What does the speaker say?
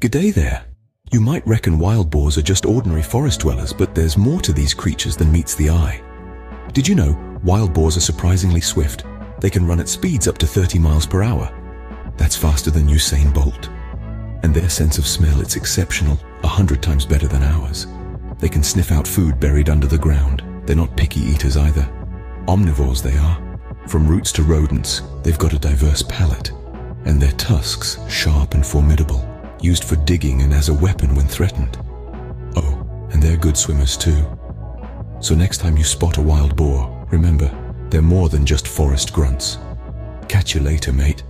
G'day there. You might reckon wild boars are just ordinary forest dwellers, but there's more to these creatures than meets the eye. Did you know wild boars are surprisingly swift? They can run at speeds up to 30 miles per hour. That's faster than Usain Bolt. And their sense of smell, it's exceptional, a hundred times better than ours. They can sniff out food buried under the ground. They're not picky eaters either. Omnivores they are. From roots to rodents, they've got a diverse palate. And their tusks, sharp and formidable, used for digging and as a weapon when threatened. Oh, and they're good swimmers too. So next time you spot a wild boar, remember, they're more than just forest grunts. Catch you later, mate.